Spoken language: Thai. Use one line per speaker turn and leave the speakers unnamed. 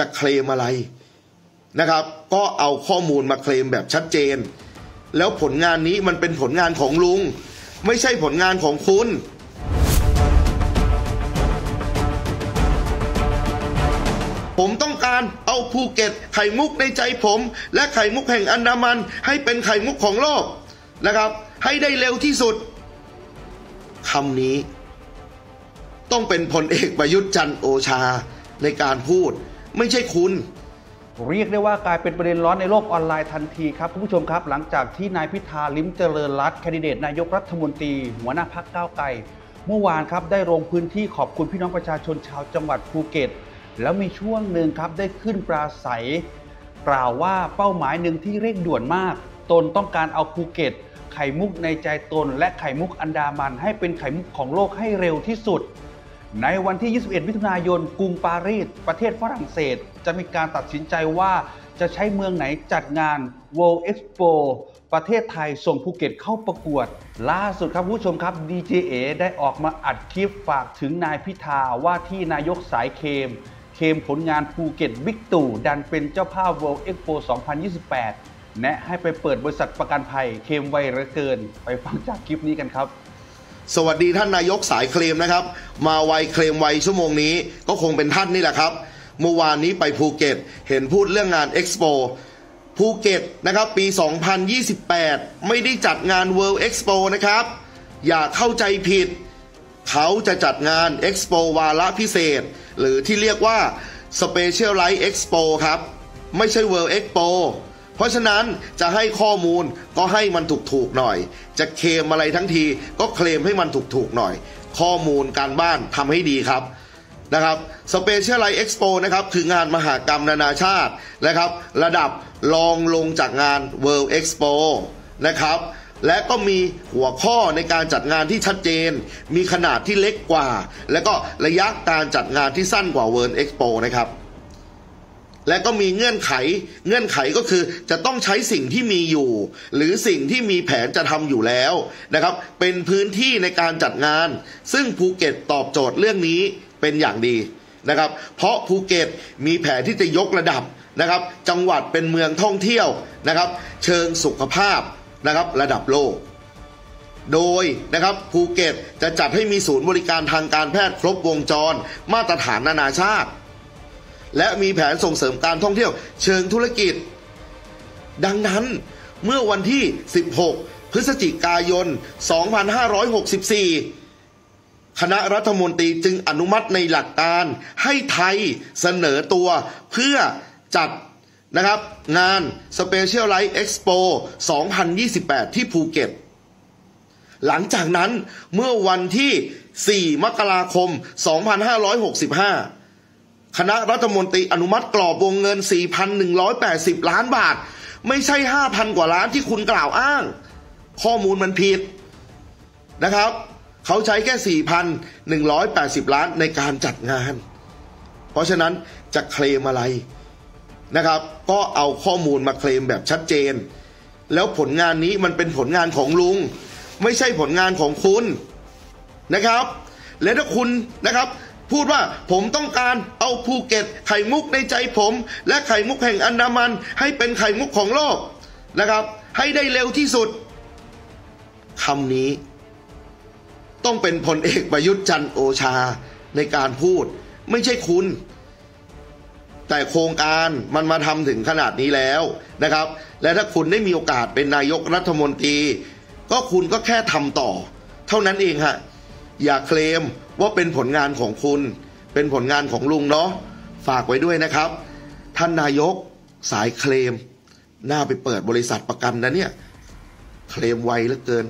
จะเคลมอะไรนะครับ ก็เอาข้อมูลมาเคลมแบบชัดเจน แล้วผลงานนี้มันเป็นผลงานของลุง ไม่ใช่ผลงานของคุณผมต้องการเอาภูเก็ตไข่มุกในใจผม และไข่มุกแห่งอันดามัน ให้เป็นไข่มุกของโลกนะครับ ให้ได้เร็วที่สุดคำนี้ ต้องเป็นพลเอกประยุทธ์จันทร์โอชาในการพูด ไม่ใช่คุณ
เรียกได้ว่ากลายเป็นประเด็นร้อนในโลกออนไลน์ทันทีครับคุณผู้ชมครับ หลังจากที่นายพิธาลิ้มเจริญรัตน์แคนดิเดตนายกรัฐมนตรี หัวหน้าพรรคก้าวไกลเมื่อวานครับได้ลงพื้นที่ขอบคุณพี่น้องประชาชนชาวจังหวัดภูเก็ต แล้วมีช่วงหนึ่งครับได้ขึ้นปราศรัย กล่าวว่าเป้าหมายหนึ่งที่เร่งด่วนมาก ตนต้องการเอาภูเก็ต ไข่มุกในใจตน และไข่มุกอันดามันให้เป็นไข่มุกของโลกให้เร็วที่สุด ในวันที่ 21 มิถุนายน กรุงปารีส ประเทศฝรั่งเศส จะมีการตัดสินใจว่าจะใช้เมืองไหนจัดงาน World Expo ประเทศไทยส่งภูเก็ตเข้าประกวด ล่าสุดครับผู้ชมครับ ดีเจเอ๋ ได้ออกมาอัดคลิปฝากถึงนายพิธาว่าที่นายกสายเคลม เคลมผลงานภูเก็ตบิ๊กตู่ดันเป็นเจ้าภาพ World Expo 2028 แนะให้ไปเปิดบริษัทประกันภัยเคมไวเหลือเกิน ไปฟังจากคลิปนี้กันครับ
สวัสดีท่านนายกสายเคลมนะครับ มาไวเคลมไวชั่วโมงนี้ก็คงเป็นท่านนี่แหละครับ เมื่อวานนี้ไปภูเก็ต เห็นพูดเรื่องงานเอ็กซ์โปภูเก็ตนะครับปี 2028 ไม่ได้จัดงาน World Expo นะครับ อย่าเข้าใจผิด เขาจะจัดงาน Expo วาระพิเศษ หรือที่เรียกว่า Specialized Expo ครับ ไม่ใช่ World Expo เพราะฉะนั้นจะให้ข้อมูลก็ให้มันถูกๆหน่อย จะเคลมอะไรทั้งทีก็เคลมให้มันถูกๆหน่อย ข้อมูลการบ้านทำให้ดีครับนะครับ Specialized Expo นะครับคืองานมหากรรมนานาชาตินะครับ ระดับรองลงจากงาน World Expo นะครับ และก็มีหัวข้อในการจัดงานที่ชัดเจน มีขนาดที่เล็กกว่า และก็ระยะการจัดงานที่สั้นกว่า World Expo นะครับ และก็มีเงื่อนไข เงื่อนไขก็คือจะต้องใช้สิ่งที่มีอยู่ หรือสิ่งที่มีแผนจะทำอยู่แล้วนะครับ เป็นพื้นที่ในการจัดงาน ซึ่งภูเก็ตตอบโจทย์เรื่องนี้เป็นอย่างดีนะครับ เพราะภูเก็ตมีแผนที่จะยกระดับนะครับ จังหวัดเป็นเมืองท่องเที่ยวนะครับ เชิงสุขภาพนะครับ ระดับโลก โดยนะครับภูเก็ตจะจัดให้มีศูนย์บริการทางการแพทย์ครบวงจร มาตรฐานนานาชาติ และมีแผนส่งเสริมการท่องเที่ยวเชิงธุรกิจ ดังนั้นเมื่อวันที่ 16 พฤศจิกายน 2564คณะรัฐมนตรีจึงอนุมัติในหลักการให้ไทยเสนอตัวเพื่อจัดนะครับงาน Specialized Expo 2028 ที่ภูเก็ต หลังจากนั้นเมื่อวันที่ 4 มกราคม 2565 คณะรัฐมนตรีอนุมัติกรอบวงเงิน 4,180 ล้านบาท ไม่ใช่ 5,000 กว่าล้านที่คุณกล่าวอ้าง ข้อมูลมันผิดนะครับ เขาใช้แค่ 4,180 ล้านในการจัดงาน เพราะฉะนั้นจะเคลมอะไรนะครับ ก็เอาข้อมูลมาเคลมแบบชัดเจน แล้วผลงานนี้มันเป็นผลงานของลุง ไม่ใช่ผลงานของคุณนะครับ และถ้าคุณนะครับ พูดว่าผมต้องการเอาภูเก็ตไข่มุกในใจผม และไข่มุกแห่งอันดามัน ให้เป็นไข่มุกของโลกนะครับ ให้ได้เร็วที่สุดคำนี้ ต้องเป็นพลเอกประยุทธ์จันโอชาในการพูด ไม่ใช่คุณ แต่โครงการมันมาทำถึงขนาดนี้แล้วนะครับ และถ้าคุณได้มีโอกาสเป็นนายกรัฐมนตรี ก็คุณก็แค่ทำต่อ เท่านั้นเองฮะ อย่าเคลมว่าเป็นผลงานของคุณ เป็นผลงานของลุงเนาะฝากไว้ด้วยนะครับ ท่านนายกสายเคลมน่าไปเปิดบริษัทประกันนะเนี่ย เคลมไวเหลือเกิน